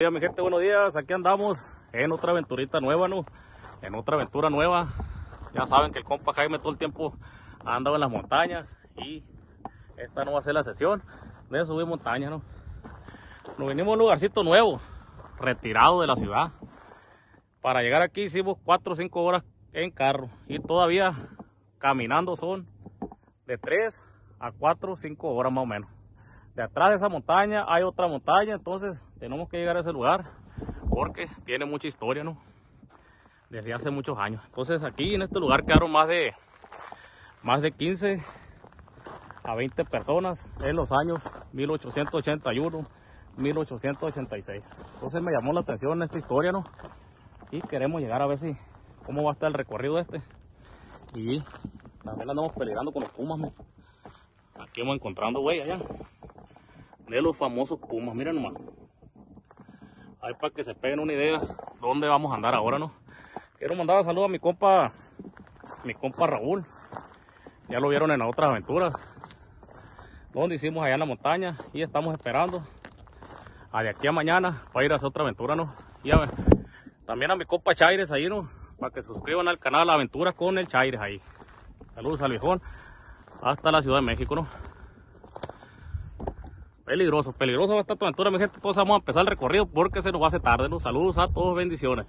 días mi gente, buenos días, aquí andamos en otra aventurita nueva, ¿no? En otra aventura nueva. Ya saben que el compa Jaime todo el tiempo ha en las montañas y esta no va a ser la sesión de subir montañas, ¿no? Nos vinimos a un lugarcito nuevo, retirado de la ciudad. Para llegar aquí hicimos 4 o 5 horas en carro y todavía caminando son de 3 a 4 o 5 horas más o menos. De atrás de esa montaña hay otra montaña, entonces tenemos que llegar a ese lugar porque tiene mucha historia, ¿no? Desde hace muchos años. Entonces aquí en este lugar quedaron más de más de 15 a 20 personas en los años 1881, 1886. Entonces me llamó la atención esta historia, ¿no? Y queremos llegar a ver si cómo va a estar el recorrido este. Y también andamos peleando con los pumas, ¿no? Aquí vamos encontrando, güey, allá. De los famosos pumas, miren nomás. Para que se peguen una idea dónde vamos a andar ahora, ¿no? Quiero mandar un saludo a mi compa, mi compa Raúl. Ya lo vieron en otras aventuras. Donde hicimos allá en la montaña y estamos esperando a de aquí a mañana para ir a hacer otra aventura, ¿no? Y a también a mi compa Chaires ahí, ¿no? Para que se suscriban al canal Aventuras con el Chaires ahí. Saludos al viejón. Hasta la Ciudad de México, ¿no? Peligroso, peligroso va a estar tu aventura, mi gente. Todos vamos a empezar el recorrido porque se nos va a hacer tarde. Saludos a todos, bendiciones.